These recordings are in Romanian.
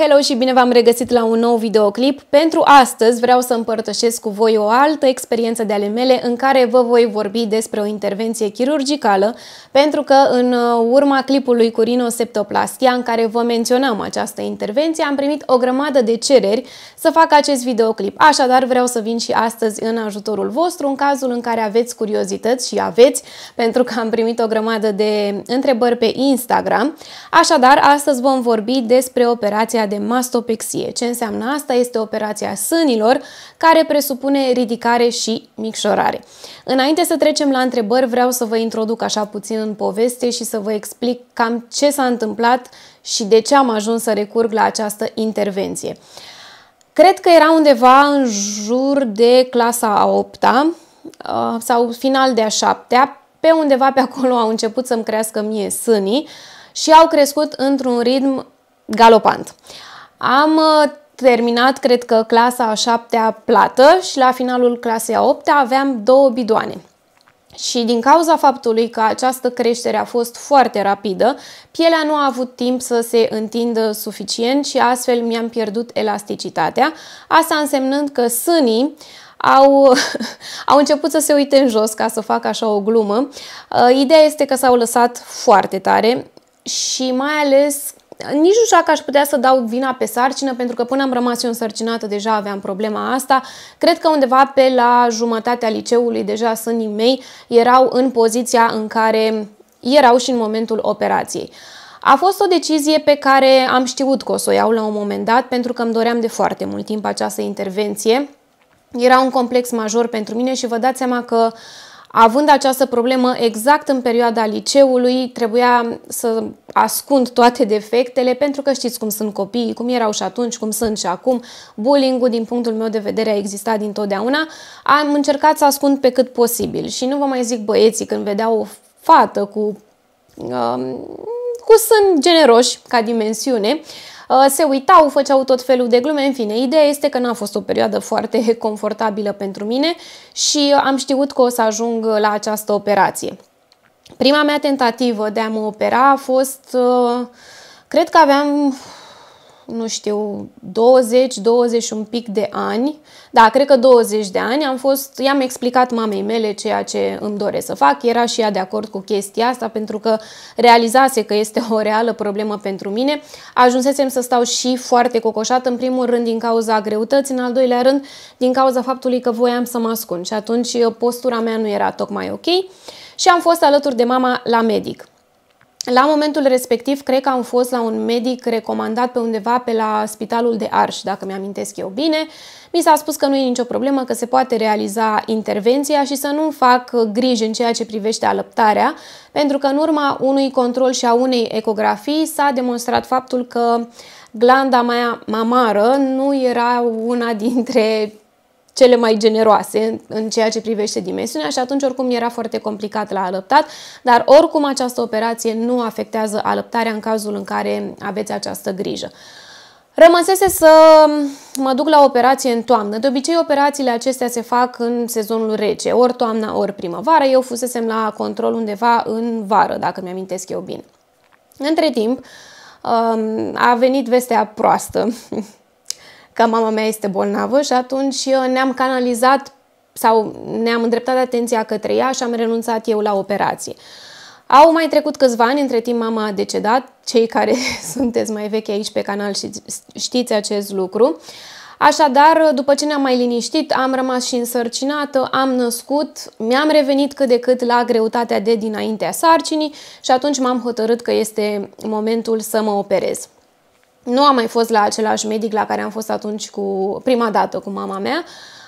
Hello, hello și bine v-am regăsit la un nou videoclip. Pentru astăzi vreau să împărtășesc cu voi o altă experiență de ale mele în care vă voi vorbi despre o intervenție chirurgicală, pentru că în urma clipului cu rinoseptoplastia în care vă menționam această intervenție, am primit o grămadă de cereri să fac acest videoclip. Așadar vreau să vin și astăzi în ajutorul vostru în cazul în care aveți curiozități și aveți, pentru că am primit o grămadă de întrebări pe Instagram. Așadar, astăzi vom vorbi despre operația de mastopexie. Ce înseamnă asta? Este operația sânilor care presupune ridicare și micșorare. Înainte să trecem la întrebări, vreau să vă introduc așa puțin în poveste și să vă explic cam ce s-a întâmplat și de ce am ajuns să recurg la această intervenție. Cred că era undeva în jur de clasa a 8 -a, uh, sau final de a 7 -a, pe undeva pe acolo au început să-mi crească mie sânii și au crescut într-un ritm galopant. Am uh, terminat, cred că, clasa a șaptea plată și la finalul clasei a optea aveam două bidoane. Și din cauza faptului că această creștere a fost foarte rapidă, pielea nu a avut timp să se întindă suficient și astfel mi-am pierdut elasticitatea, asta însemnând că sânii au, au început să se uite în jos ca să fac așa o glumă. Uh, ideea este că s-au lăsat foarte tare și mai ales nici nu știu dacă aș putea să dau vina pe sarcină, pentru că până am rămas eu însărcinată deja aveam problema asta. Cred că undeva pe la jumătatea liceului deja sânii mei erau în poziția în care erau și în momentul operației. A fost o decizie pe care am știut că o să o iau la un moment dat, pentru că îmi doream de foarte mult timp această intervenție. Era un complex major pentru mine și vă dați seama că uh, Având această problemă exact în perioada liceului, trebuia să ascund toate defectele, pentru că știți cum sunt copiii, cum erau și atunci, cum sunt și acum. Bullying-ul, din punctul meu de vedere, a existat dintotdeauna. Am încercat să ascund pe cât posibil și nu vă mai zic băieții când vedeau o fată cu, um, cu sân generoși ca dimensiune, Uh, se uitau, făceau tot felul de glume, în fine, ideea este că n-a fost o perioadă foarte confortabilă pentru mine și am știut că o să ajung la această operație. Prima mea tentativă de a mă opera a fost, uh, cred că aveam nu știu, 20, 20 un pic de ani, da, cred că 20 de ani, am fost, i-am explicat mamei mele ceea ce îmi doresc să fac, era și ea de acord cu chestia asta pentru că realizase că este o reală problemă pentru mine. Ajunsesem să stau și foarte cocoșat, în primul rând din cauza greutății, în al doilea rând din cauza faptului că voiam să mă ascund. Și atunci postura mea nu era tocmai ok. Și am fost alături de mama la medic. La momentul respectiv, cred că am fost la un medic recomandat pe undeva pe la spitalul de Arș, dacă mi-amintesc eu bine. Mi s-a spus că nu e nicio problemă, că se poate realiza intervenția și să nu fac griji în ceea ce privește alăptarea, pentru că în urma unui control și a unei ecografii s-a demonstrat faptul că glanda mea mamară nu era una dintre cele mai generoase în ceea ce privește dimensiunea și atunci oricum era foarte complicat la alăptat, dar oricum această operație nu afectează alăptarea în cazul în care aveți această grijă. Rămăsese să mă duc la operație în toamnă. De obicei, operațiile acestea se fac în sezonul rece, ori toamna, ori primăvară. Eu fusesem la control undeva în vară, dacă mi-amintesc eu bine. Între timp, um, a venit vestea proastă că mama mea este bolnavă și atunci uh, ne-am canalizat sau ne-am îndreptat atenția către ea și am renunțat eu la operație. Au mai trecut câțiva ani, între timp mama a decedat, cei care sunteți mai vechi aici pe canal și știți acest lucru. Așadar, după ce ne-am mai liniștit, am rămas și însărcinată, am născut, mi-am revenit cât de cât la greutatea de dinaintea sarcinii și atunci m-am hotărât că este momentul să mă operez. Nu am mai fost la același medic la care am fost atunci cu prima dată cu mama mea.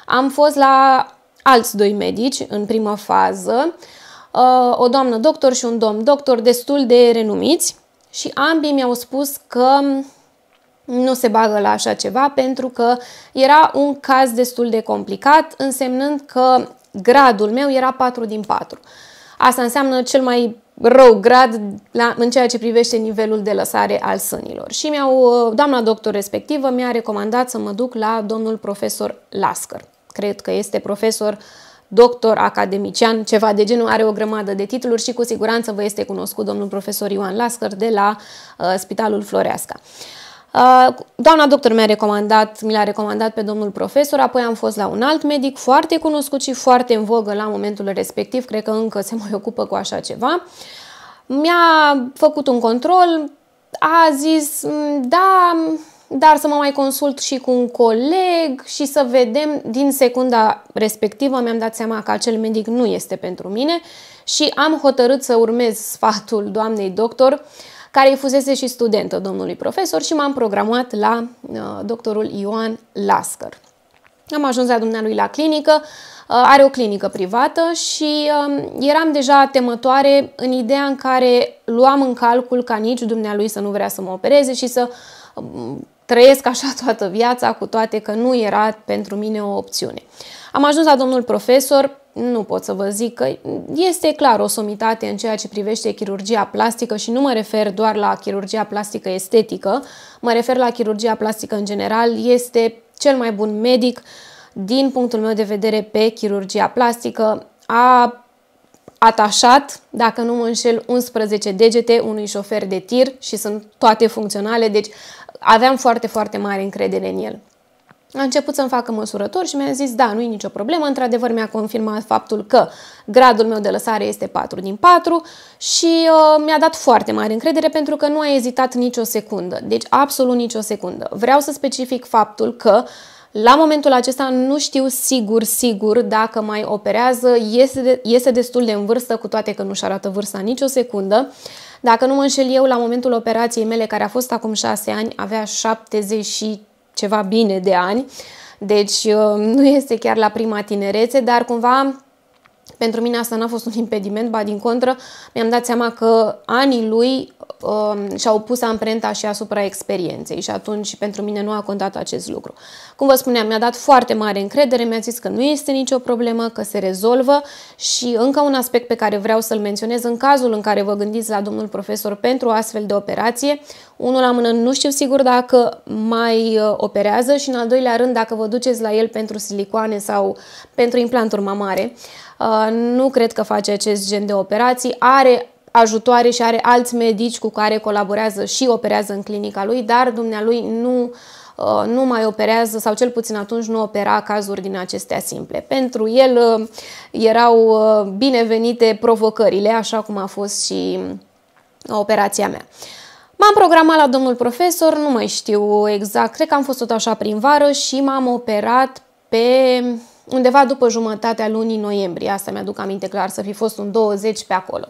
Am fost la alți doi medici în prima fază, uh, o doamnă doctor și un domn doctor destul de renumiți și ambii mi-au spus că nu se bagă la așa ceva pentru că era un caz destul de complicat, însemnând că gradul meu era 4 din 4. Asta înseamnă cel mai rău grad la, în ceea ce privește nivelul de lăsare al sânilor. Și mi-au, doamna doctor respectivă mi-a recomandat să mă duc la domnul profesor Lascăr. Cred că este profesor doctor, academician, ceva de genul, are o grămadă de titluri și cu siguranță vă este cunoscut domnul profesor Ioan Lascăr de la uh, Spitalul Floreasca. Uh, doamna doctor mi-a recomandat, mi l-a recomandat pe domnul profesor, apoi am fost la un alt medic foarte cunoscut și foarte în vogă la momentul respectiv, cred că încă se mai ocupă cu așa ceva. Mi-a făcut un control, a zis, mm, da, dar să mă mai consult și cu un coleg și să vedem din secunda respectivă mi-am dat seama că acel medic nu este pentru mine și am hotărât să urmez sfatul doamnei doctor care îi fusese și studentă domnului profesor și m-am programat la uh, doctorul Ioan Lascăr. Am ajuns la dumnealui la clinică, uh, are o clinică privată și uh, eram deja temătoare în ideea în care luam în calcul ca nici dumnealui să nu vrea să mă opereze și să uh, trăiesc așa toată viața, cu toate că nu era pentru mine o opțiune. Am ajuns la domnul profesor, nu pot să vă zic că este clar o somitate în ceea ce privește chirurgia plastică și nu mă refer doar la chirurgia plastică estetică, mă refer la chirurgia plastică în general, este cel mai bun medic din punctul meu de vedere pe chirurgia plastică, a atașat, dacă nu mă înșel, 11 degete unui șofer de tir și sunt toate funcționale, deci aveam foarte, foarte mare încredere în el. A început să-mi facă măsurători și mi-a zis, da, nu e nicio problemă. Într-adevăr, mi-a confirmat faptul că gradul meu de lăsare este 4 din 4 și uh, mi-a dat foarte mare încredere pentru că nu a ezitat nicio secundă. Deci, absolut nicio secundă. Vreau să specific faptul că la momentul acesta nu știu sigur, sigur dacă mai operează, este, de, este destul de în vârstă, cu toate că nu-și arată vârsta nicio secundă. Dacă nu mă înșel eu, la momentul operației mele, care a fost acum 6 ani, avea 70 ceva bine de ani, deci uh, nu este chiar la prima tinerețe, dar cumva pentru mine asta n-a fost un impediment, ba din contră, mi-am dat seama că anii lui uh, și-au pus amprenta și asupra experienței și atunci pentru mine nu a contat acest lucru. Cum vă spuneam, mi-a dat foarte mare încredere, mi-a zis că nu este nicio problemă, că se rezolvă și încă un aspect pe care vreau să-l menționez în cazul în care vă gândiți la domnul profesor pentru o astfel de operație, unul la mână nu știu sigur dacă mai uh, operează și în al doilea rând dacă vă duceți la el pentru silicoane sau pentru implanturi mamare, uh, nu cred că face acest gen de operații. Are ajutoare și are alți medici cu care colaborează și operează în clinica lui, dar dumnealui nu, uh, nu mai operează sau cel puțin atunci nu opera cazuri din acestea simple. Pentru el uh, erau uh, binevenite provocările, așa cum a fost și operația mea. M-am programat la domnul profesor, nu mai știu exact, cred că am fost tot așa prin vară și m-am operat pe undeva după jumătatea lunii noiembrie. Asta mi-aduc aminte clar, să fi fost un 20 pe acolo.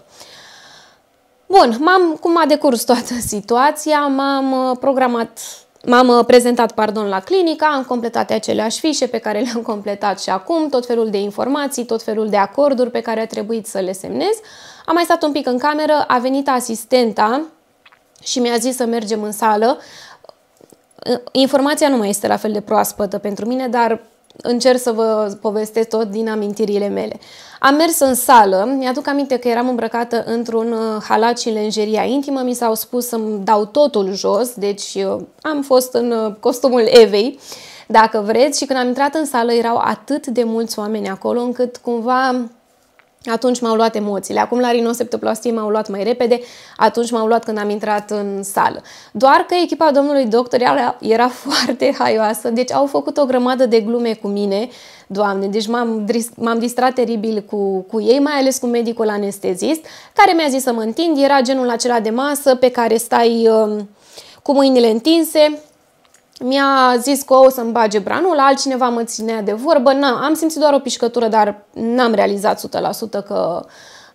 Bun, m-am, cum a decurs toată situația, m-am uh, programat, m-am uh, prezentat, pardon, la clinica, am completat aceleași fișe pe care le-am completat și acum, tot felul de informații, tot felul de acorduri pe care a trebuit să le semnez. Am mai stat un pic în cameră, a venit asistenta și mi-a zis să mergem în sală. Uh, informația nu mai este la fel de proaspătă pentru mine, dar încerc să vă povestesc tot din amintirile mele. Am mers în sală, mi-aduc aminte că eram îmbrăcată într-un uh, halat și lenjeria intimă, mi s-au spus să-mi dau totul jos, deci uh, am fost în uh, costumul Evei, dacă vreți, și când am intrat în sală erau atât de mulți oameni acolo încât cumva atunci m-au luat emoțiile. Acum la rinoseptoplastie m-au luat mai repede, atunci m-au luat când am intrat în sală. Doar că echipa domnului doctor era, era foarte haioasă, deci au făcut o grămadă de glume cu mine, doamne, deci m-am, m-am distrat teribil cu, cu ei, mai ales cu medicul anestezist, care mi-a zis să mă întind, era genul acela de masă pe care stai uh, cu mâinile întinse, mi-a zis că o să-mi bage branul, altcineva mă ținea de vorbă, n-am, am simțit doar o pișcătură, dar n-am realizat 100% că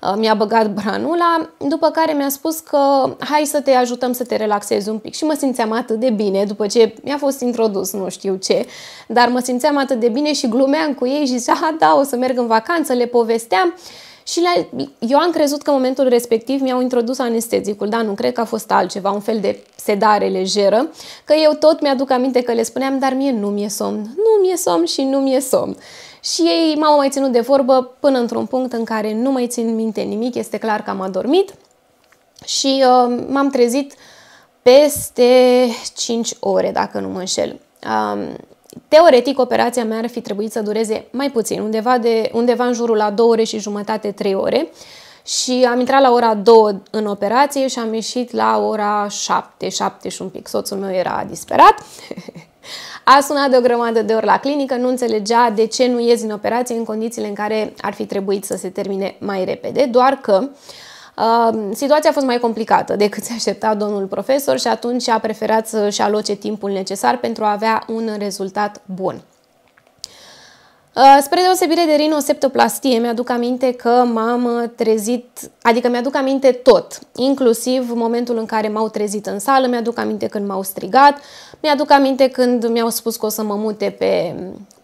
uh, mi-a băgat branula, după care mi-a spus că hai să te ajutăm să te relaxezi un pic. Și mă simțeam atât de bine după ce mi-a fost introdus, nu știu ce, dar mă simțeam atât de bine și glumeam cu ei și zicea, da, o să merg în vacanță, le povesteam și la, eu am crezut că în momentul respectiv mi-au introdus anestezicul, dar nu cred că a fost altceva, un fel de sedare lejeră, că eu tot mi-aduc aminte că le spuneam, dar mie nu mi-e somn, nu mi-e somn și nu mi-e somn. Și ei m-au mai ținut de vorbă până într-un punct în care nu mai țin minte nimic, este clar că am adormit și uh, m-am trezit peste 5 ore, dacă nu mă înșel. Uh, Teoretic, operația mea ar fi trebuit să dureze mai puțin, undeva, de, undeva în jurul la 2 ore și jumătate, 3 ore. și am intrat la ora 2 în operație și am ieșit la ora 7, 7 și un pic. Soțul meu era disperat. A sunat de o grămadă de ori la clinică, nu înțelegea de ce nu ies din operație în condițiile în care ar fi trebuit să se termine mai repede, doar că uh, situația a fost mai complicată decât se aștepta domnul profesor și atunci a preferat să-și aloce timpul necesar pentru a avea un rezultat bun. Uh, spre deosebire de rinoseptoplastie, mi-aduc aminte că m-am trezit, adică mi-aduc aminte tot, inclusiv momentul în care m-au trezit în sală, mi-aduc aminte când m-au strigat, mi-aduc aminte când mi-au spus că o să mă mute pe,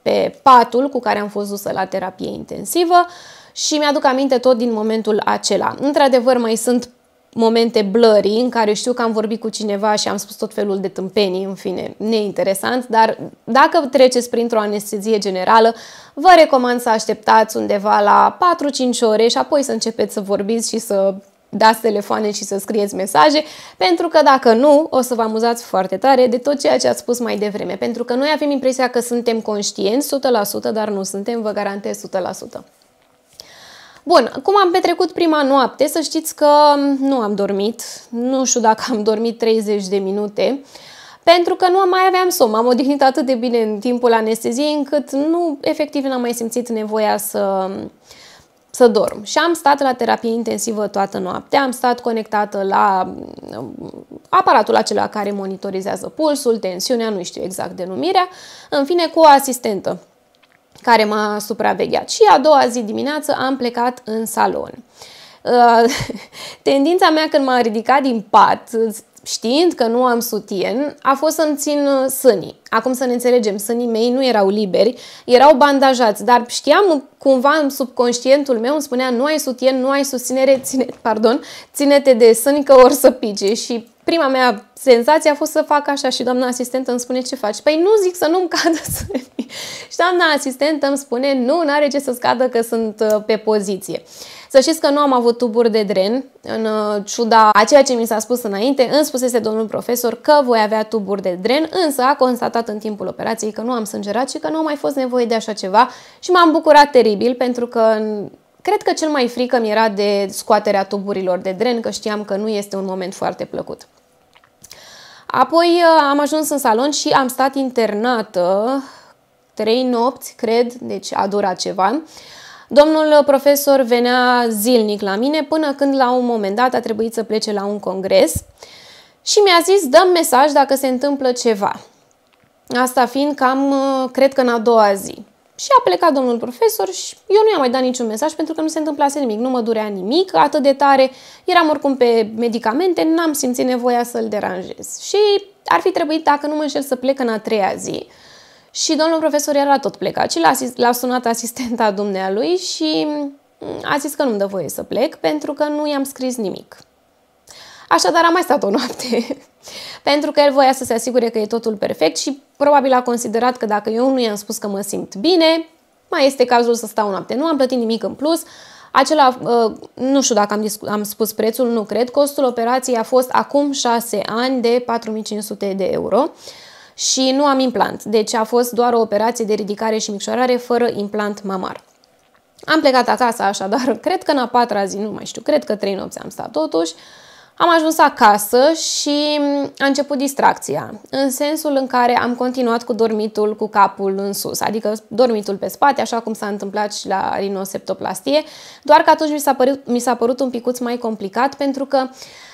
pe patul cu care am fost dusă la terapie intensivă și mi-aduc aminte tot din momentul acela. Într-adevăr, mai sunt momente blurry în care știu că am vorbit cu cineva și am spus tot felul de tâmpenii, în fine, neinteresant, dar dacă treceți printr-o anestezie generală, vă recomand să așteptați undeva la 4-5 ore și apoi să începeți să vorbiți și să dați telefoane și să scrieți mesaje, pentru că dacă nu, o să vă amuzați foarte tare de tot ceea ce ați spus mai devreme, pentru că noi avem impresia că suntem conștienți 100%, dar nu suntem, vă garantez 100%. Bun, cum am petrecut prima noapte, să știți că nu am dormit, nu știu dacă am dormit 30 de minute, pentru că nu mai aveam somn. M-am odihnit atât de bine în timpul anesteziei încât nu, efectiv, n-am mai simțit nevoia să, să dorm. Și am stat la terapie intensivă toată noaptea, am stat conectată la aparatul acela care monitorizează pulsul, tensiunea, nu știu exact denumirea, în fine cu o asistentă care m-a supravegheat. Și a doua zi dimineață am plecat în salon. Uh, tendința mea când m-am ridicat din pat, știind că nu am sutien, a fost să-mi țin uh, sânii. Acum să ne înțelegem, sânii mei nu erau liberi, erau bandajați, dar știam cumva în subconștientul meu, îmi spunea nu ai sutien, nu ai susținere, ține, pardon, ține-te de sâni că or să pice și prima mea senzație a fost să fac așa și doamna asistentă îmi spune ce faci. Păi nu zic să nu-mi cadă sânii. Și doamna asistentă îmi spune nu, nu are ce să scadă că sunt uh, pe poziție. Să știți că nu am avut tuburi de dren, în uh, ciuda a ceea ce mi s-a spus înainte, îmi spusese domnul profesor că voi avea tuburi de dren, însă a constatat în timpul operației că nu am sângerat și că nu a mai fost nevoie de așa ceva și m-am bucurat teribil pentru că Cred că cel mai frică mi era de scoaterea tuburilor de dren, că știam că nu este un moment foarte plăcut. Apoi uh, am ajuns în salon și am stat internată trei nopți, cred, deci a durat ceva. Domnul profesor venea zilnic la mine până când la un moment dat a trebuit să plece la un congres și mi-a zis dăm mesaj dacă se întâmplă ceva. Asta fiind cam, uh, cred că în a doua zi. Și a plecat domnul profesor și eu nu i-am mai dat niciun mesaj pentru că nu se întâmplase nimic, nu mă durea nimic atât de tare, eram oricum pe medicamente, n-am simțit nevoia să-l deranjez. Și ar fi trebuit, dacă nu mă înșel, să plec în a treia zi. Și domnul profesor era tot plecat și l-a, sunat asistenta dumnealui și a zis că nu-mi dă voie să plec pentru că nu i-am scris nimic. Așadar am mai stat o noapte. Pentru că el voia să se asigure că e totul perfect și probabil a considerat că dacă eu nu i-am spus că mă simt bine, mai este cazul să stau noapte. Nu am plătit nimic în plus, acela, uh, nu știu dacă am, am spus prețul, nu cred, costul operației a fost acum 6 ani de 4500 de euro și nu am implant, deci a fost doar o operație de ridicare și micșorare fără implant mamar. Am plecat acasă așadar, cred că în a patra zi, nu mai știu, cred că trei nopți am stat totuși, am ajuns acasă și a început distracția, în sensul în care am continuat cu dormitul cu capul în sus, adică dormitul pe spate, așa cum s-a întâmplat și la rinoseptoplastie, doar că atunci mi s-a părut, mi s-a părut un picuț mai complicat pentru că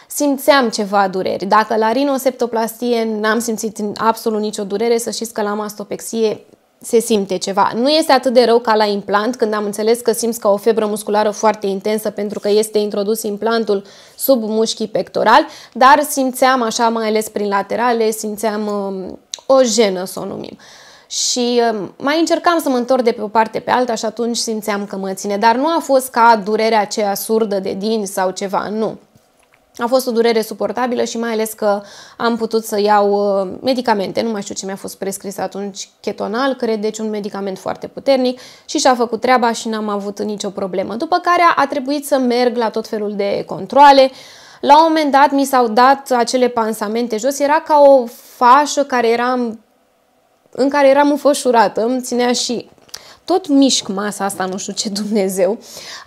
simțeam ceva dureri. Dacă la rinoseptoplastie n-am simțit absolut nicio durere, să știți că la mastopexie se simte ceva. Nu este atât de rău ca la implant, când am înțeles că simți ca o febră musculară foarte intensă pentru că este introdus implantul sub mușchii pectorali, dar simțeam așa, mai ales prin laterale, simțeam um, o jenă, să o numim. Și um, mai încercam să mă întorc de pe o parte pe alta și atunci simțeam că mă ține, dar nu a fost ca durerea aceea surdă de din sau ceva, nu. A fost o durere suportabilă și mai ales că am putut să iau uh, medicamente. Nu mai știu ce mi-a fost prescris atunci, ketonal, cred, deci un medicament foarte puternic și și-a făcut treaba și n-am avut nicio problemă. După care a trebuit să merg la tot felul de controle. La un moment dat mi s-au dat acele pansamente jos, era ca o fașă care era în care eram înfășurată, îmi ținea și tot mișc masa asta, nu știu ce Dumnezeu,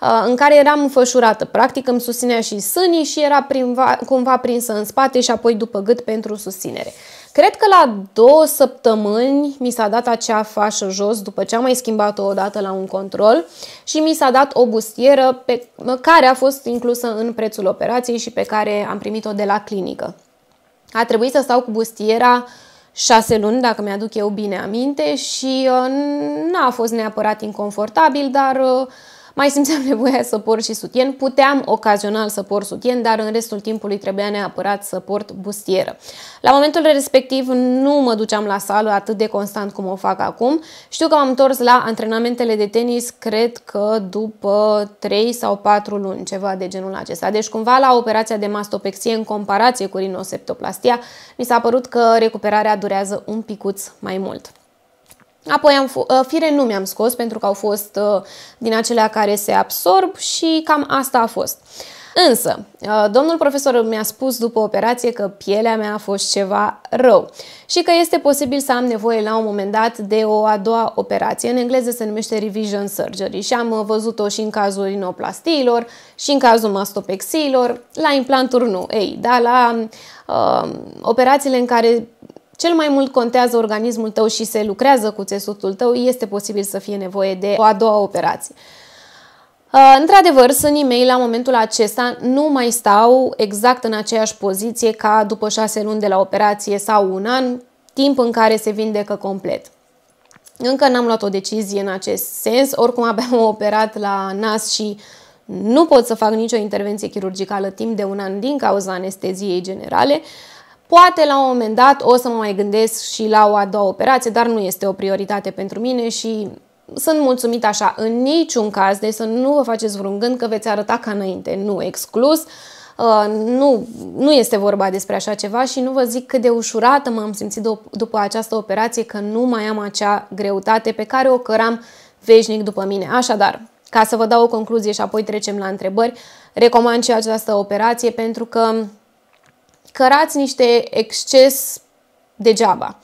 uh, în care eram înfășurată. Practic îmi susținea și sânii și era prinva, cumva prinsă în spate și apoi după gât pentru susținere. Cred că la două săptămâni mi s-a dat acea fașă jos după ce am mai schimbat-o odată la un control și mi s-a dat o bustieră pe care a fost inclusă în prețul operației și pe care am primit-o de la clinică. A trebuit să stau cu bustiera șase luni, dacă mi-aduc eu bine aminte, și uh, n-a fost neapărat inconfortabil, dar uh, mai simțeam nevoia să port și sutien. Puteam ocazional să port sutien, dar în restul timpului trebuia neapărat să port bustieră. La momentul respectiv nu mă duceam la sală atât de constant cum o fac acum. Știu că m-am întors la antrenamentele de tenis, cred că după 3 sau 4 luni, ceva de genul acesta. Deci cumva la operația de mastopexie în comparație cu rinoseptoplastia, mi s-a părut că recuperarea durează un picuț mai mult. Apoi am uh, fire nu mi-am scos pentru că au fost uh, din acelea care se absorb și cam asta a fost. Însă, uh, domnul profesor mi-a spus după operație că pielea mea a fost ceva rău și că este posibil să am nevoie la un moment dat de o a doua operație. În engleză se numește revision surgery și am văzut-o și în cazul rinoplastiilor și în cazul mastopexiilor. La implanturi nu. Ei, da, la uh, operațiile în care cel mai mult contează organismul tău și se lucrează cu țesutul tău, este posibil să fie nevoie de o a doua operație. Uh, într-adevăr, sânii mei la momentul acesta nu mai stau exact în aceeași poziție ca după șase luni de la operație sau un an, timp în care se vindecă complet. Încă n-am luat o decizie în acest sens, oricum abia am operat la nas și nu pot să fac nicio intervenție chirurgicală timp de un an din cauza anesteziei generale. Poate la un moment dat o să mă mai gândesc și la o a doua operație, dar nu este o prioritate pentru mine și sunt mulțumit așa. În niciun caz, deci să nu vă faceți vreun gând că veți arăta ca înainte. Nu, exclus. Uh, nu, nu este vorba despre așa ceva și nu vă zic cât de ușurată m-am simțit după această operație că nu mai am acea greutate pe care o căram veșnic după mine. Așadar, ca să vă dau o concluzie și apoi trecem la întrebări, recomand și această operație pentru că cărați niște exces degeaba.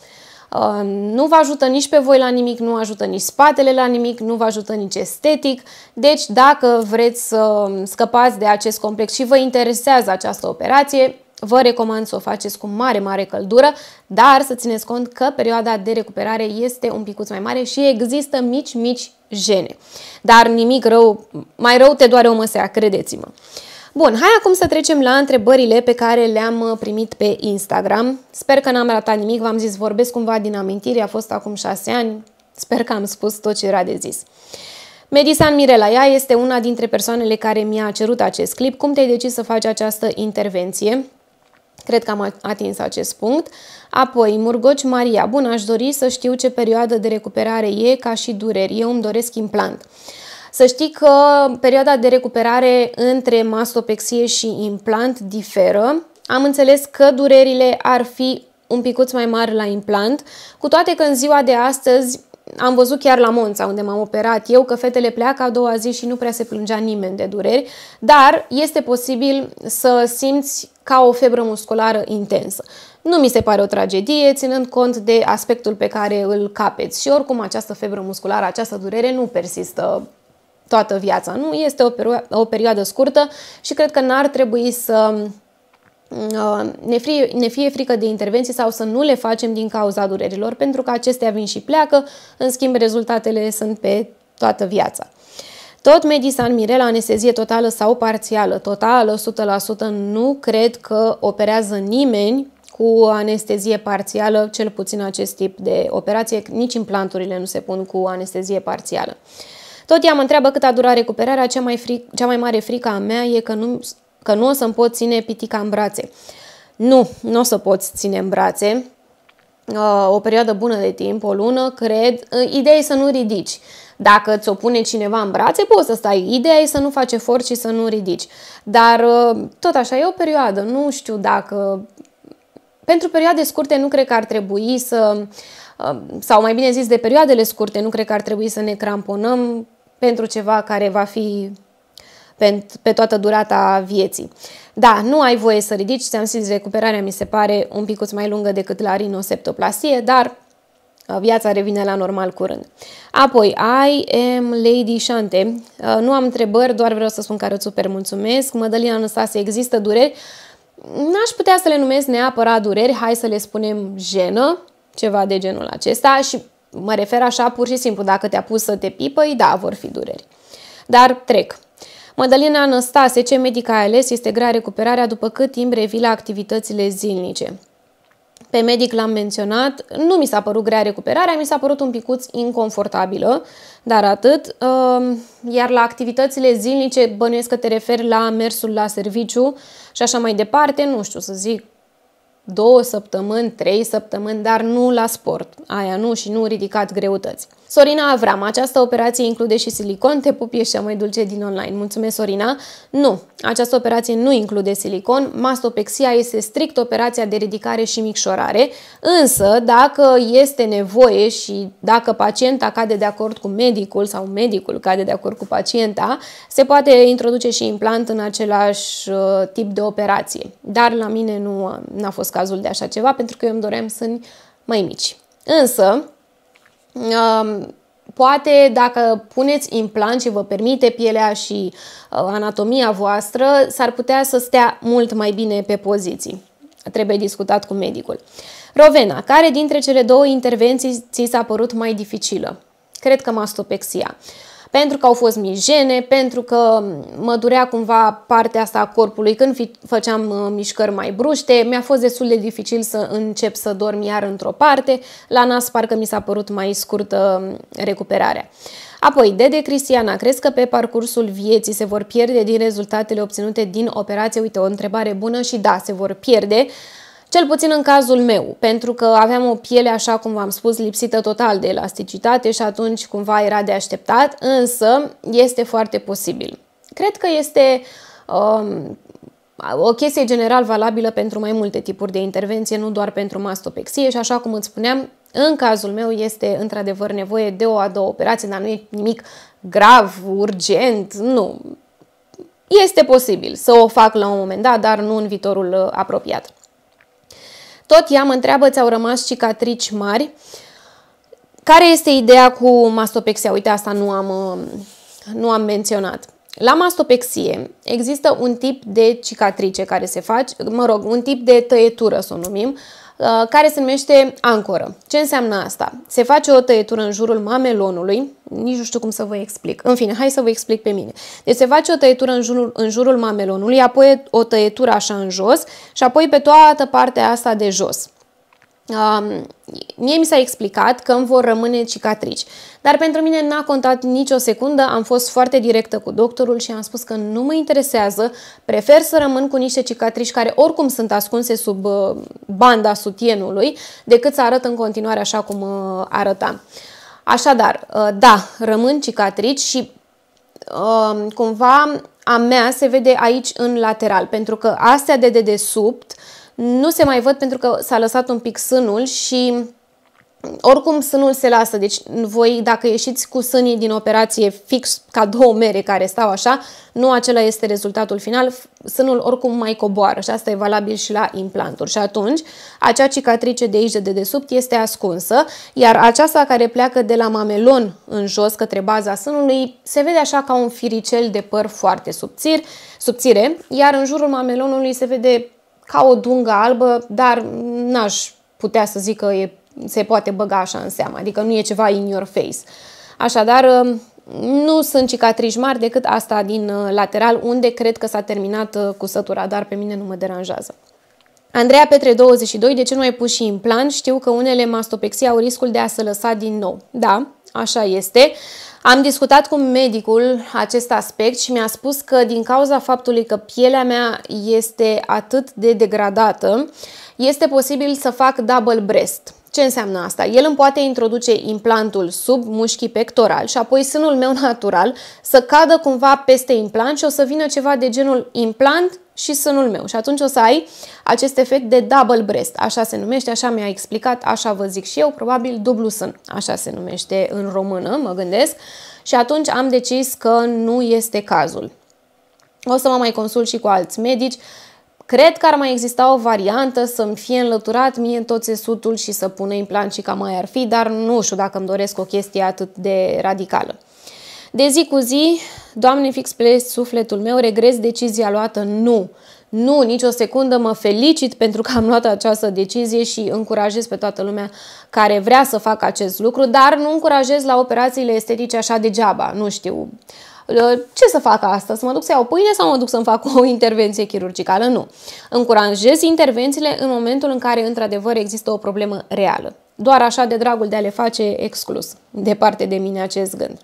Uh, nu vă ajută nici pe voi la nimic, nu ajută nici spatele la nimic, nu vă ajută nici estetic. Deci, dacă vreți să scăpați de acest complex și vă interesează această operație, vă recomand să o faceți cu mare, mare căldură, dar să țineți cont că perioada de recuperare este un picuț mai mare și există mici, mici jene. Dar nimic rău, mai rău te doare o măsea, credeți-mă. Bun, hai acum să trecem la întrebările pe care le-am uh, primit pe Instagram. Sper că n-am ratat nimic, v-am zis, vorbesc cumva din amintire, a fost acum șase ani, sper că am spus tot ce era de zis. Medisan Mirela, ea este una dintre persoanele care mi-a cerut acest clip. Cum te-ai decis să faci această intervenție? Cred că am atins acest punct. Apoi, Murgoci Maria, bun, aș dori să știu ce perioadă de recuperare e ca și dureri. Eu îmi doresc implant. Să știi că perioada de recuperare între mastopexie și implant diferă. Am înțeles că durerile ar fi un picuț mai mari la implant, cu toate că în ziua de astăzi am văzut chiar la Monța, unde m-am operat eu, că fetele pleacă a doua zi și nu prea se plângea nimeni de dureri, dar este posibil să simți ca o febră musculară intensă. Nu mi se pare o tragedie, ținând cont de aspectul pe care îl capeți și oricum această febră musculară, această durere nu persistă toată viața. Nu, este o, perio- o perioadă scurtă și cred că n-ar trebui să uh, ne fie, ne fie frică de intervenții sau să nu le facem din cauza durerilor, pentru că acestea vin și pleacă, în schimb rezultatele sunt pe toată viața. Tot Medisan Mirela, anestezie totală sau parțială, totală, 100%, nu cred că operează nimeni cu anestezie parțială, cel puțin acest tip de operație, nici implanturile nu se pun cu anestezie parțială. Tot ea mă întreabă cât a durat recuperarea, cea mai, fric, cea mai mare frică a mea e că nu, că nu o să-mi pot ține pitica în brațe. Nu, nu o să poți ține în brațe uh, o perioadă bună de timp, o lună, cred. Uh, ideea e să nu ridici. Dacă ți-o pune cineva în brațe, poți să stai. Ideea e să nu faci efort și să nu ridici. Dar uh, tot așa, e o perioadă. Nu știu dacă... Pentru perioade scurte nu cred că ar trebui să... Sau mai bine zis, de perioadele scurte nu cred că ar trebui să ne cramponăm pentru ceva care va fi pe, pe toată durata vieții. Da, nu ai voie să ridici, ți-am zis, recuperarea mi se pare un pic mai lungă decât la rinoseptoplasie, dar viața revine la normal curând. Apoi, I am Lady Shante. Nu am întrebări, doar vreau să spun că arăt super mulțumesc. Mădălina Anastase, există dureri? N-aș putea să le numesc neapărat dureri, hai să le spunem jenă, ceva de genul acesta și mă refer așa pur și simplu, dacă te-a pus să te pipăi, da, vor fi dureri. Dar trec. Mădălina Anastase, ce medic ai ales? Este grea recuperarea după cât timp revii la activitățile zilnice. Pe medic l-am menționat, nu mi s-a părut grea recuperarea, mi s-a părut un picuț inconfortabilă, dar atât. Ehm, iar la activitățile zilnice, bănuiesc că te referi la mersul la serviciu și așa mai departe, nu știu să zic, două săptămâni, trei săptămâni, dar nu la sport. Aia nu și nu ridicat greutăți. Sorina Avram, această operație include și silicon, te pup, ești cea mai dulce din online. Mulțumesc, Sorina. Nu, această operație nu include silicon, mastopexia este strict operația de ridicare și micșorare, însă dacă este nevoie și dacă pacienta cade de acord cu medicul sau medicul cade de acord cu pacienta, se poate introduce și implant în același uh, tip de operație. Dar la mine nu a fost cazul de așa ceva, pentru că eu îmi doream să mai mici. Însă, Poate dacă puneți implant și vă permite pielea și uh, anatomia voastră, s-ar putea să stea mult mai bine pe poziții. Trebuie discutat cu medicul. Rovena, care dintre cele două intervenții ți s-a părut mai dificilă? Cred că mastopexia. Uh, pentru că au fost mijene, pentru că mă durea cumva partea asta a corpului când fi, făceam uh, mișcări mai bruște, mi-a fost destul de dificil să încep să dorm iar într-o parte, la nas parcă mi s-a părut mai scurtă um, recuperarea. Apoi, Dede Cristiana, crezi că pe parcursul vieții se vor pierde din rezultatele obținute din operație? Uite, o întrebare bună și da, se vor pierde. Cel puțin în cazul meu, pentru că aveam o piele, așa cum v-am spus, lipsită total de elasticitate și atunci cumva era de așteptat, însă este foarte posibil. Cred că este um, o chestie general valabilă pentru mai multe tipuri de intervenție, nu doar pentru mastopexie și așa cum îți spuneam, în cazul meu este într-adevăr nevoie de o a doua operație, dar nu e nimic grav, urgent, nu. Este posibil să o fac la un moment dat, dar nu în viitorul uh, apropiat. Tot ea mă întreabă, ți-au rămas cicatrici mari. Care este ideea cu mastopexia? Uite, asta nu am, uh, nu am menționat. La mastopexie există un tip de cicatrice care se face, mă rog, un tip de tăietură să o numim, Uh, care se numește ancoră. Ce înseamnă asta? Se face o tăietură în jurul mamelonului, nici nu știu cum să vă explic. În fine, hai să vă explic pe mine. Deci se face o tăietură în jurul, în jurul mamelonului, apoi o tăietură așa în jos și apoi pe toată partea asta de jos. Um, mie mi s-a explicat că îmi vor rămâne cicatrici, dar pentru mine n-a contat nicio secundă, am fost foarte directă cu doctorul și am spus că nu mă interesează, prefer să rămân cu niște cicatrici care oricum sunt ascunse sub uh, banda sutienului, decât să arăt în continuare așa cum uh, arăta. Așadar, uh, da, rămân cicatrici și uh, cumva a mea se vede aici în lateral, pentru că astea de dedesubt nu se mai văd pentru că s-a lăsat un pic sânul și oricum sânul se lasă, deci voi dacă ieșiți cu sânii din operație fix ca două mere care stau așa, nu acela este rezultatul final, sânul oricum mai coboară și asta e valabil și la implanturi. Și atunci acea cicatrice de aici de dedesubt este ascunsă, iar aceasta care pleacă de la mamelon în jos către baza sânului se vede așa ca un firicel de păr foarte subțire, subțire iar în jurul mamelonului se vede ca o dungă albă, dar n-aș putea să zic că e, se poate băga așa în seamă, adică nu e ceva in your face. Așadar, um, nu sunt cicatrici mari decât asta din uh, lateral, unde cred că s-a terminat uh, cusătura, dar pe mine nu mă deranjează. Andreea Petre 22, de ce nu ai pus și implant? Știu că unele mastopexii au riscul de a se lăsa din nou. Da, așa este. Am discutat cu medicul acest aspect și mi-a spus că din cauza faptului că pielea mea este atât de degradată, este posibil să fac double breast. Ce înseamnă asta? El îmi poate introduce implantul sub mușchii pectoral și apoi sânul meu natural să cadă cumva peste implant și o să vină ceva de genul implant și sânul meu. Și atunci o să ai acest efect de double breast. Așa se numește, așa mi-a explicat, așa vă zic și eu, probabil dublu sân. Așa se numește în română, mă gândesc. Și atunci am decis că nu este cazul. O să mă mai consult și cu alți medici Cred că ar mai exista o variantă să-mi fie înlăturat mie tot țesutul și să pună implant și cam mai ar fi, dar nu știu dacă îmi doresc o chestie atât de radicală. De zi cu zi, Doamne, fix pe sufletul meu, regres decizia luată? Nu. Nu, nici o secundă mă felicit pentru că am luat această decizie și încurajez pe toată lumea care vrea să facă acest lucru, dar nu încurajez la operațiile estetice așa degeaba, nu știu. Ce să fac asta? Să mă duc să iau pâine sau mă duc să-mi fac o intervenție chirurgicală? Nu. Încurajez intervențiile în momentul în care într-adevăr există o problemă reală. Doar așa de dragul de a le face exclus. Departe de mine acest gând.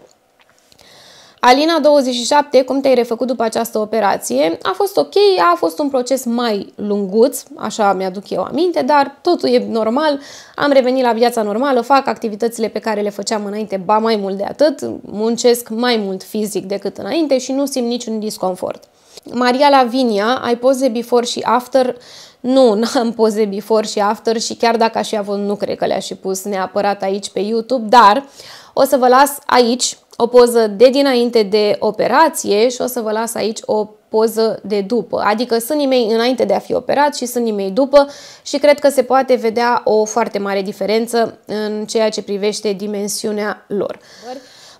Alina 27, cum te-ai refăcut după această operație? A fost ok, a fost un proces mai lunguț, așa mi-aduc eu aminte, dar totul e normal, am revenit la viața normală, fac activitățile pe care le făceam înainte, ba mai mult de atât, muncesc mai mult fizic decât înainte și nu simt niciun disconfort. Maria Lavinia, ai poze before și after? Nu, n-am poze before și after și chiar dacă aș fi avut, nu cred că le-aș fi pus neapărat aici pe YouTube, dar o să vă las aici o poză de dinainte de operație și o să vă las aici o poză de după. Adică sânii mei înainte de a fi operat și sânii mei după și cred că se poate vedea o foarte mare diferență în ceea ce privește dimensiunea lor.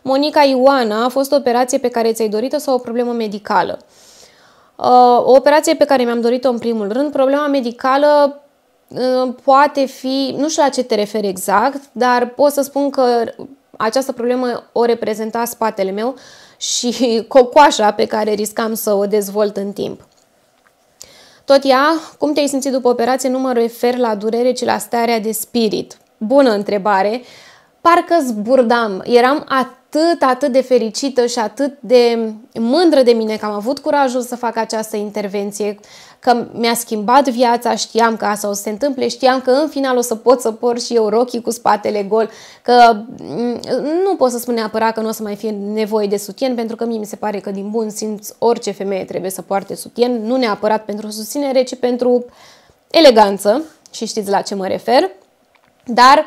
Monica Ioana a fost o operație pe care ți-ai dorit-o sau o problemă medicală? Uh, o operație pe care mi-am dorit-o în primul rând. Problema medicală uh, poate fi, nu știu la ce te referi exact, dar pot să spun că această problemă o reprezenta spatele meu și cocoașa pe care riscam să o dezvolt în timp. Tot ea, cum te-ai simțit după operație, nu mă refer la durere, ci la starea de spirit. Bună întrebare! Parcă zburdam. Eram atât, atât de fericită și atât de mândră de mine că am avut curajul să fac această intervenție, că mi-a schimbat viața, știam că asta o să se întâmple, știam că în final o să pot să port și eu rochii cu spatele gol, că mm, nu pot să spun neapărat că nu o să mai fie nevoie de sutien, pentru că mie mi se pare că din bun simț orice femeie trebuie să poarte sutien, nu neapărat pentru susținere, ci pentru eleganță și știți la ce mă refer. Dar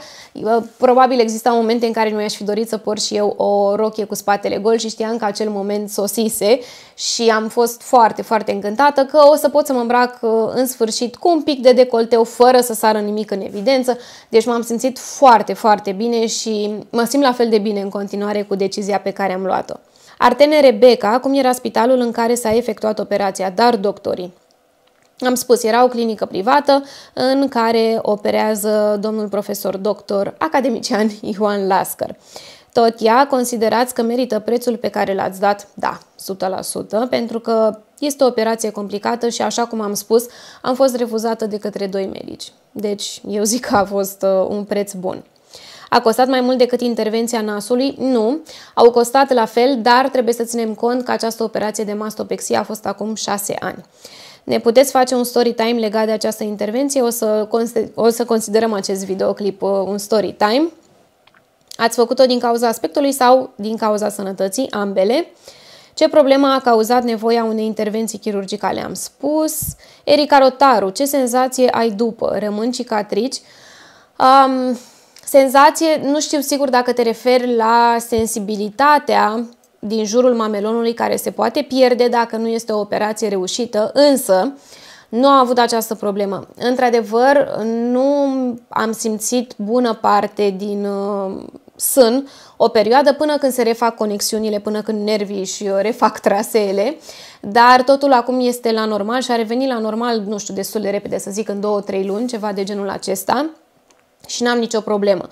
probabil exista momente în care nu mi-aș fi dorit să port și eu o rochie cu spatele gol și știam că acel moment sosise și am fost foarte, foarte încântată că o să pot să mă îmbrac uh, în sfârșit cu un pic de decolteu fără să sară nimic în evidență. Deci m-am simțit foarte, foarte bine și mă simt la fel de bine în continuare cu decizia pe care am luat-o. Artene Rebecca, cum era spitalul în care s-a efectuat operația, dar doctorii. Am spus, era o clinică privată în care operează domnul profesor doctor academician Ioan Lascăr. Tot ea considerați că merită prețul pe care l-ați dat? Da, 100%, pentru că este o operație complicată și, așa cum am spus, am fost refuzată de către doi medici. Deci, eu zic că a fost uh, un preț bun. A costat mai mult decât intervenția nasului? Nu. Au costat la fel, dar trebuie să ținem cont că această operație de mastopexie a fost acum 6 ani. Ne puteți face un story time legat de această intervenție, o să, o să considerăm acest videoclip uh, un story time. Ați făcut-o din cauza aspectului sau din cauza sănătății, ambele. Ce problemă a cauzat nevoia unei intervenții chirurgicale? Am spus. Erica Rotaru, ce senzație ai după? Rămân cicatrici? Um, senzație, nu știu sigur dacă te referi la sensibilitatea din jurul mamelonului care se poate pierde dacă nu este o operație reușită, însă nu am avut această problemă. Într-adevăr, nu am simțit bună parte din uh, sân o perioadă până când se refac conexiunile, până când nervii și refac traseele, dar totul acum este la normal și a revenit la normal, nu știu, destul de repede, să zic în 2-3 luni, ceva de genul acesta și n-am nicio problemă.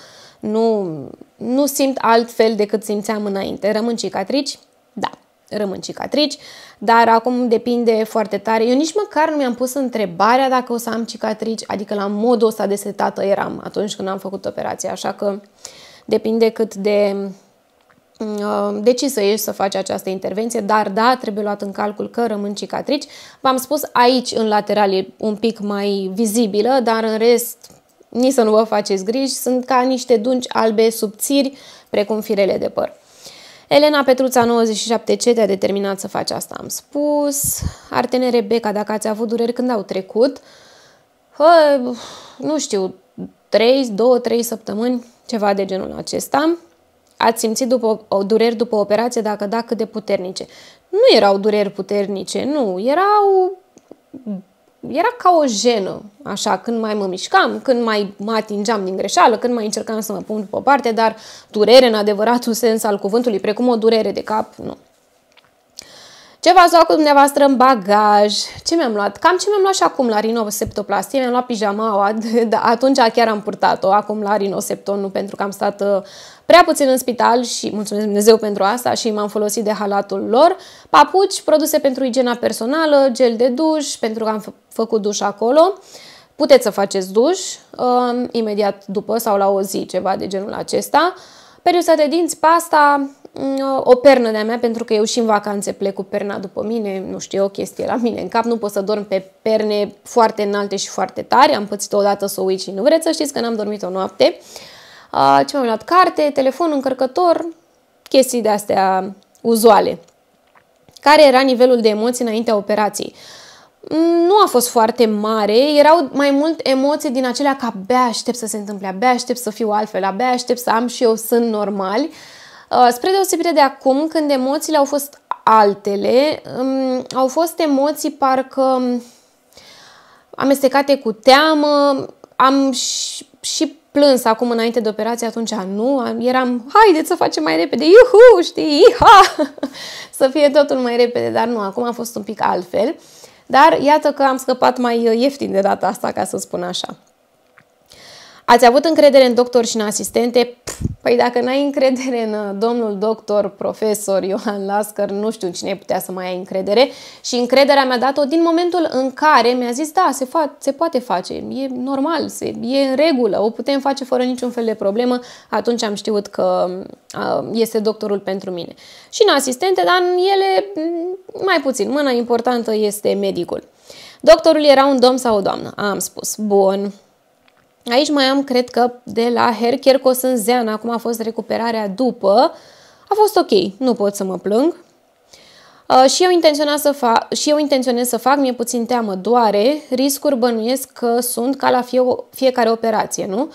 Nu, nu simt altfel decât simțeam înainte. Rămân cicatrici? Da, rămân cicatrici, dar acum depinde foarte tare. Eu nici măcar nu mi-am pus întrebarea dacă o să am cicatrici, adică la modul ăsta de setată eram atunci când am făcut operația, așa că depinde cât de uh, decis să ieși să faci această intervenție, dar da, trebuie luat în calcul că rămân cicatrici. V-am spus aici în lateral e un pic mai vizibilă, dar în rest nici să nu vă faceți griji, sunt ca niște dungi albe subțiri, precum firele de păr. Elena Petruța 97 ce te-a determinat să faci asta? Am spus. Artene Rebecca, dacă ați avut dureri când au trecut, hă, nu știu, 3, 2, 3 săptămâni, ceva de genul acesta. Ați simțit după, o dureri după operație, dacă da, cât de puternice. Nu erau dureri puternice, nu, erau era ca o jenă, așa, când mai mă mișcam, când mai mă atingeam din greșeală, când mai încercam să mă pun pe o parte, dar durere în adevăratul sens al cuvântului, precum o durere de cap, nu. Ce v-ați luat cu dumneavoastră în bagaj? Ce mi-am luat? Cam ce mi-am luat și acum la rinoseptoplastie. Mi-am luat pijamaua, da, atunci chiar am purtat-o, acum la rinosepton, nu pentru că am stat uh, prea puțin în spital și mulțumesc Dumnezeu pentru asta și m-am folosit de halatul lor. Papuci, produse pentru igiena personală, gel de duș, pentru că am f- făcut duș acolo. Puteți să faceți duș uh, imediat după sau la o zi, ceva de genul acesta. Periuța de dinți, pasta, o pernă de-a mea, pentru că eu și în vacanțe plec cu perna după mine, nu știu, o chestie la mine în cap, nu pot să dorm pe perne foarte înalte și foarte tari, am pățit odată să uit și nu vreți să știți că n-am dormit o noapte. Ce m-am luat? Carte, telefon, încărcător, chestii de-astea uzuale. Care era nivelul de emoții înaintea operației? Nu a fost foarte mare, erau mai mult emoții din acelea că abia aștept să se întâmple, abia aștept să fiu altfel, abia aștept să am și eu sunt normali. Uh, spre deosebire de acum, când emoțiile au fost altele, um, au fost emoții parcă amestecate cu teamă, am și, și plâns acum înainte de operație, atunci nu, eram, haideți să facem mai repede, iuhu, știi, iha, să fie totul mai repede, dar nu, acum a fost un pic altfel. Dar iată că am scăpat mai ieftin de data asta, ca să spun așa. Ați avut încredere în doctor și în asistente? Păi dacă n-ai încredere în uh, domnul doctor, profesor Ioan Lascăr, nu știu cine putea să mai ai încredere și încrederea mi-a dat-o din momentul în care mi-a zis da, se, fa- se poate face, e normal, se, e în regulă, o putem face fără niciun fel de problemă, atunci am știut că uh, este doctorul pentru mine. Și în asistente, dar în ele mm, mai puțin, mâna importantă este medicul. Doctorul era un domn sau o doamnă, am spus. Bun, Aici mai am, cred că, de la Herkerkos în Zeana, acum a fost recuperarea după, a fost ok, nu pot să mă plâng. Uh, și, eu intenționez să fac, și eu intenționez să fac, mi-e puțin teamă, doare, riscuri bănuiesc că sunt ca la fie, fiecare operație, nu?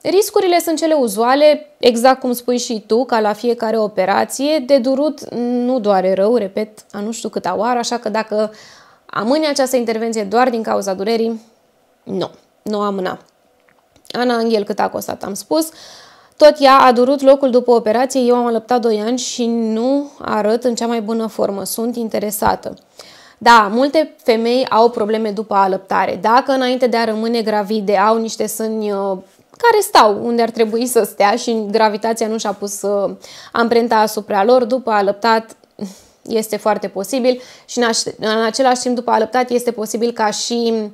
Riscurile sunt cele uzuale, exact cum spui și tu, ca la fiecare operație. De durut nu doare rău, repet, a nu știu câta oară, așa că dacă amâni această intervenție doar din cauza durerii, nu, nu amâna. Ana Angel cât a costat, am spus. Tot ea a durut locul după operație, eu am alăptat 2 ani și nu arăt în cea mai bună formă. Sunt interesată. Da, multe femei au probleme după alăptare. Dacă înainte de a rămâne gravide au niște sâni uh, care stau unde ar trebui să stea și gravitația nu și-a pus uh, amprenta asupra lor, după alăptat este foarte posibil și în, în același timp după alăptat este posibil ca și uh, Uh,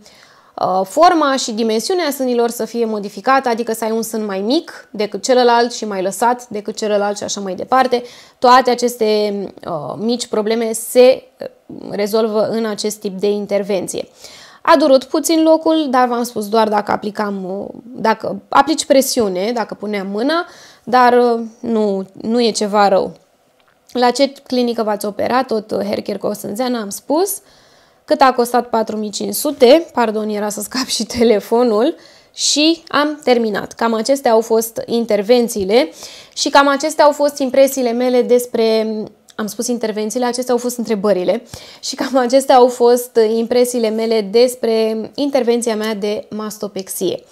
forma și dimensiunea sânilor să fie modificată, adică să ai un sân mai mic decât celălalt și mai lăsat decât celălalt și așa mai departe. Toate aceste uh, mici probleme se uh, rezolvă în acest tip de intervenție. A durut puțin locul, dar v-am spus doar dacă aplicam, uh, dacă aplici presiune, dacă puneam mâna, dar nu, nu e ceva rău. La ce clinică v-ați operat? Tot Herker Cosânzeana am spus. Uh, cât a costat 4500, pardon, era să scap și telefonul, și am terminat. Cam acestea au fost intervențiile și cam acestea au fost impresiile mele despre am spus intervențiile, acestea au fost întrebările și cam acestea au fost impresiile mele despre intervenția mea de mastopexie.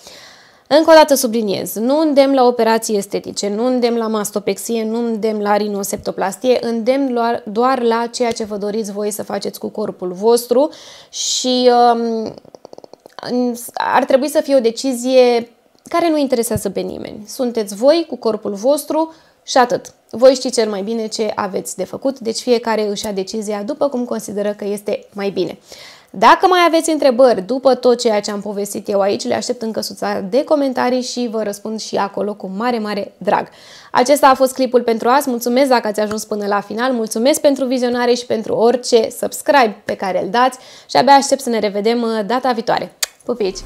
Încă o dată subliniez, nu îndemn la operații estetice, nu îndemn la mastopexie, nu îndemn la rinoseptoplastie, îndemn doar la ceea ce vă doriți voi să faceți cu corpul vostru și um, ar trebui să fie o decizie care nu interesează pe nimeni. Sunteți voi cu corpul vostru și atât. Voi știți cel mai bine ce aveți de făcut, deci fiecare își ia decizia după cum consideră că este mai bine. Dacă mai aveți întrebări după tot ceea ce am povestit eu aici, le aștept în căsuța de comentarii și vă răspund și acolo cu mare, mare drag. Acesta a fost clipul pentru azi, mulțumesc dacă ați ajuns până la final, mulțumesc pentru vizionare și pentru orice subscribe pe care îl dați și abia aștept să ne revedem uh, data viitoare. Pupici!